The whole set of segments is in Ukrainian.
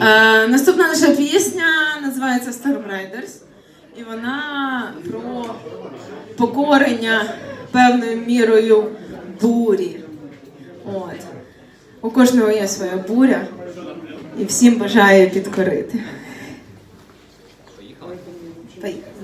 Е, наступна наша пісня називається Storm Riders. І вона про покорення певною мірою бурі. От. У кожного є своя буря, і всім бажаю підкорити. Поїхали.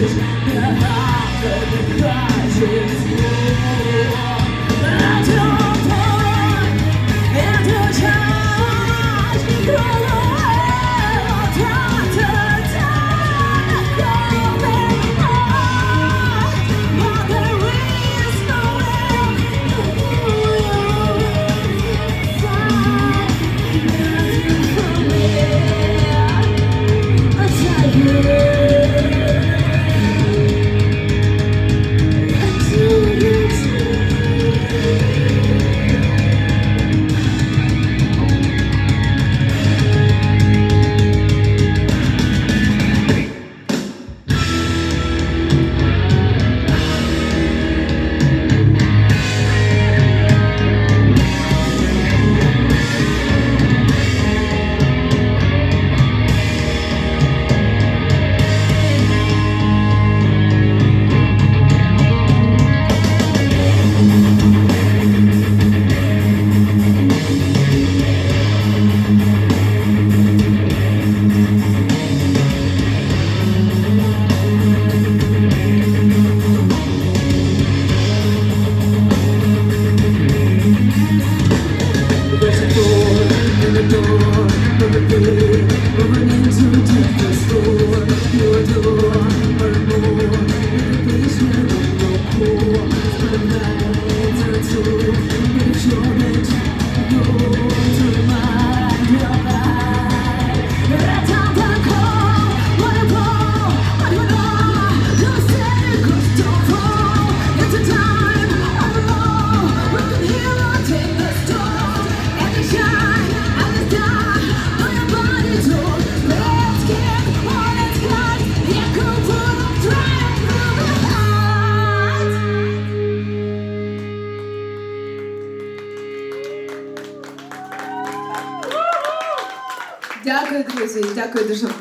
crisis, the heart of the crisis. I don't want. soul, it's your attack, no Дякую, друзі, дякую дуже вам.